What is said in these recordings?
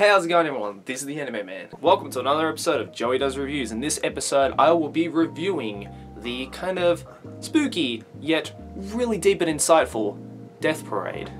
Hey, how's it going everyone? This is the Anime Man. Welcome to another episode of Joey Does Reviews. In this episode, I will be reviewing the kind of spooky, yet really deep and insightful Death Parade.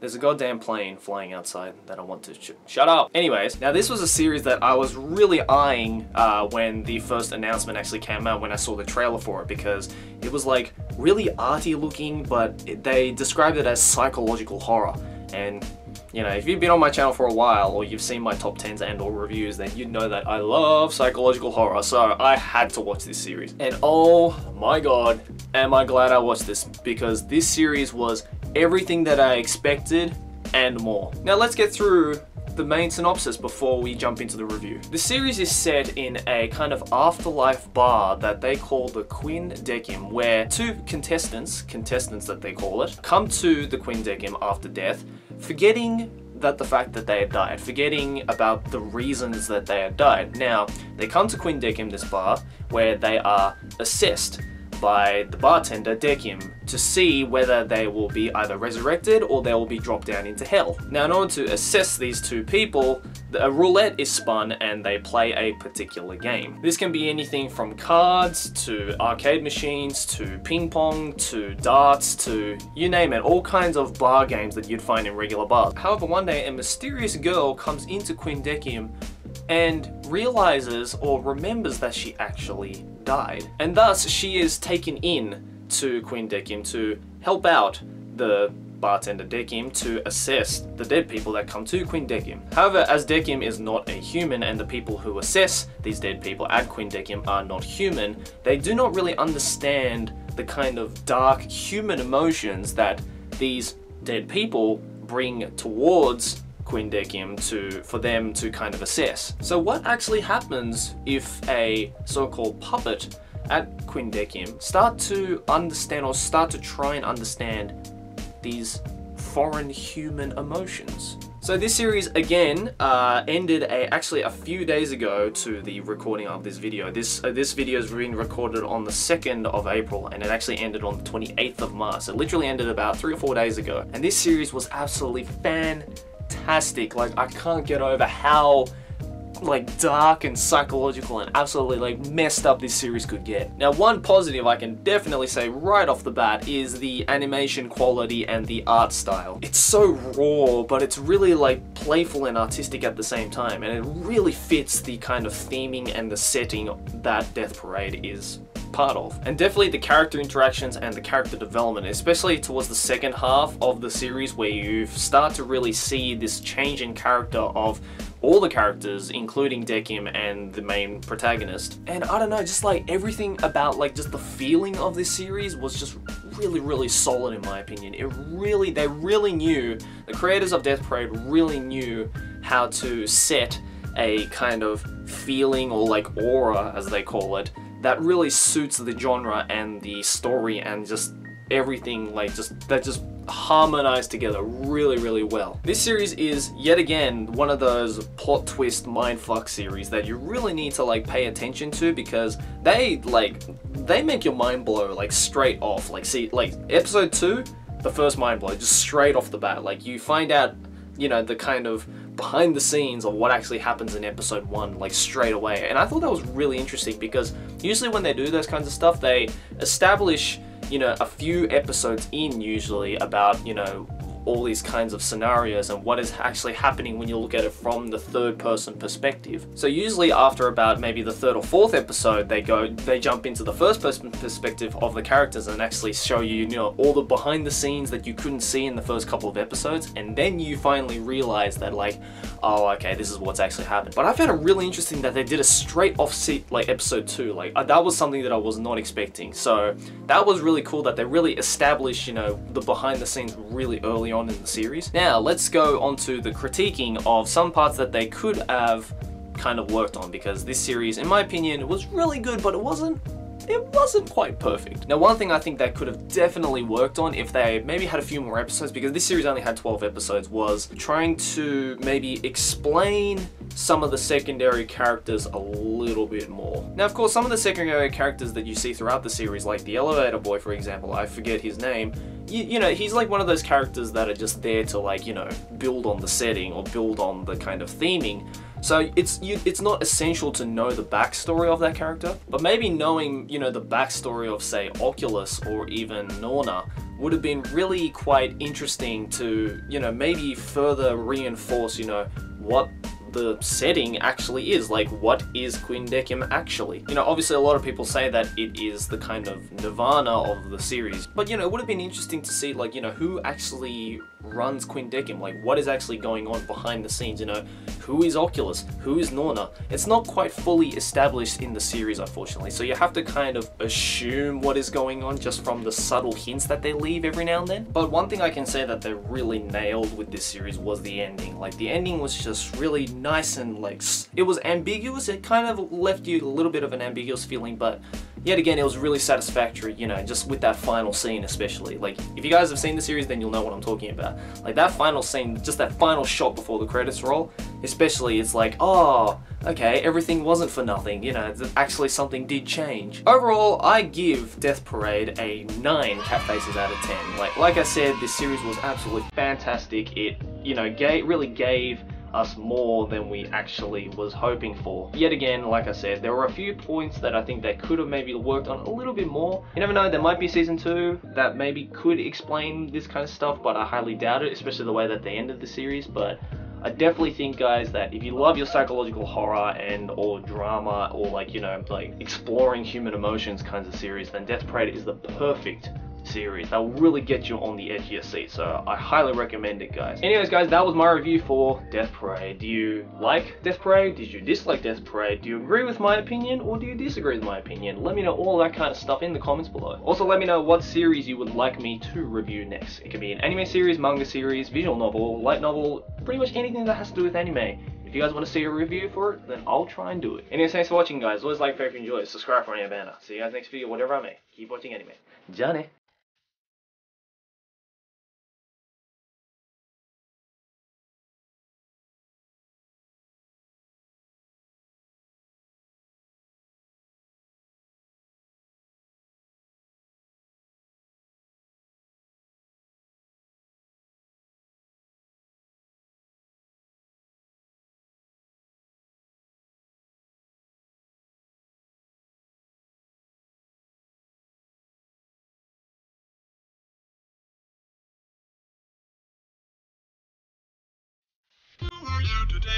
There's a goddamn plane flying outside that I want to sh shut up. Anyways, now this was a series that I was really eyeing uh, when the first announcement actually came out when I saw the trailer for it because it was like really arty looking, but it, they described it as psychological horror. And you know, if you've been on my channel for a while or you've seen my top 10s and or reviews, then you'd know that I love psychological horror, so I had to watch this series. And oh my god, am I glad I watched this because this series was everything that I expected and more. Now let's get through the main synopsis before we jump into the review. The series is set in a kind of afterlife bar that they call the Quindecim, where two contestants, contestants that they call it, come to the Quindecim after death, forgetting that the fact that they had died, forgetting about the reasons that they had died. Now, they come to Queen Quindecim, this bar, where they are assessed by the bartender Decim to see whether they will be either resurrected or they will be dropped down into hell. Now in order to assess these two people, a roulette is spun and they play a particular game. This can be anything from cards to arcade machines to ping pong to darts to you name it, all kinds of bar games that you'd find in regular bars. However, one day a mysterious girl comes into Quindecim and realizes or remembers that she actually died. And thus she is taken in to Quindecim to help out the bartender Decim to assess the dead people that come to Quindecim. However, as Decim is not a human and the people who assess these dead people at Quindecim are not human, they do not really understand the kind of dark human emotions that these dead people bring towards Quindecim to for them to kind of assess. So what actually happens if a so-called puppet at Quindecim start to understand or start to try and understand these foreign human emotions? So this series again uh, ended a, actually a few days ago to the recording of this video. This uh, this video is being recorded on the 2nd of April and it actually ended on the 28th of March. It literally ended about three or four days ago. And this series was absolutely fantastic fantastic. Like, I can't get over how like dark and psychological and absolutely like messed up this series could get. Now one positive I can definitely say right off the bat is the animation quality and the art style. It's so raw but it's really like playful and artistic at the same time and it really fits the kind of theming and the setting that Death Parade is part of. And definitely the character interactions and the character development, especially towards the second half of the series where you start to really see this change in character of all the characters, including Decim and the main protagonist. And I don't know, just like everything about like just the feeling of this series was just really, really solid in my opinion. It really, they really knew, the creators of Death Parade really knew how to set a kind of feeling or like aura as they call it that really suits the genre and the story and just everything like just that just harmonize together really really well. This series is yet again one of those plot twist mindfuck series that you really need to like pay attention to because they like they make your mind blow like straight off like see like episode 2 the first mind blow just straight off the bat like you find out you know the kind of behind the scenes of what actually happens in episode one, like straight away. And I thought that was really interesting because usually when they do those kinds of stuff, they establish, you know, a few episodes in usually about, you know, all these kinds of scenarios and what is actually happening when you look at it from the third person perspective. So usually after about maybe the third or fourth episode, they go, they jump into the first person perspective of the characters and actually show you, you know, all the behind the scenes that you couldn't see in the first couple of episodes. And then you finally realize that like, oh, okay, this is what's actually happened. But I found it really interesting that they did a straight off seat, like episode two. Like uh, that was something that I was not expecting. So that was really cool that they really established, you know, the behind the scenes really early on in the series. Now, let's go on to the critiquing of some parts that they could have kind of worked on because this series, in my opinion, was really good, but it wasn't it wasn't quite perfect. Now one thing I think they could have definitely worked on if they maybe had a few more episodes because this series only had 12 episodes was trying to maybe explain some of the secondary characters a little bit more. Now, of course, some of the secondary characters that you see throughout the series, like the Elevator Boy, for example, I forget his name, you, you, know, he's like one of those characters that are just there to like, you know, build on the setting or build on the kind of theming. So it's you, it's not essential to know the backstory of that character, but maybe knowing, you know, the backstory of say Oculus or even Nona would have been really quite interesting to, you know, maybe further reinforce, you know, what the setting actually is. Like, what is Quindecim actually? You know, obviously a lot of people say that it is the kind of nirvana of the series, but you know, it would have been interesting to see, like, you know, who actually runs Quindecim? Like, what is actually going on behind the scenes? You know, who is Oculus? Who is Nona? It's not quite fully established in the series, unfortunately, so you have to kind of assume what is going on just from the subtle hints that they leave every now and then. But one thing I can say that they really nailed with this series was the ending. Like, the ending was just really nice and, like, it was ambiguous. It kind of left you a little bit of an ambiguous feeling, but yet again, it was really satisfactory, you know, just with that final scene especially. Like, if you guys have seen the series, then you'll know what I'm talking about. Like, that final scene, just that final shot before the credits roll, especially, it's like, oh, okay, everything wasn't for nothing, you know, actually something did change. Overall, I give Death Parade a 9 cat faces out of 10. Like, like I said, this series was absolutely fantastic. It, you know, gave, really gave us more than we actually was hoping for. Yet again, like I said, there were a few points that I think they could have maybe worked on a little bit more. You never know, there might be season 2 that maybe could explain this kind of stuff, but I highly doubt it, especially the way that they ended the series, but I definitely think guys that if you love your psychological horror and or drama or like you know like exploring human emotions kinds of series then Death Parade is the perfect series. That will really get you on the edge of your seat, so I highly recommend it, guys. Anyways, guys, that was my review for Death Parade. Do you like Death Parade? Did you dislike Death Parade? Do you agree with my opinion, or do you disagree with my opinion? Let me know all that kind of stuff in the comments below. Also, let me know what series you would like me to review next. It could be an anime series, manga series, visual novel, light novel, pretty much anything that has to do with anime. If you guys want to see a review for it, then I'll try and do it. Anyways, thanks for watching, guys. Always like, favorite, enjoy, subscribe for any banner. See you guys next video, whatever I may. Keep watching anime. Johnny. Today?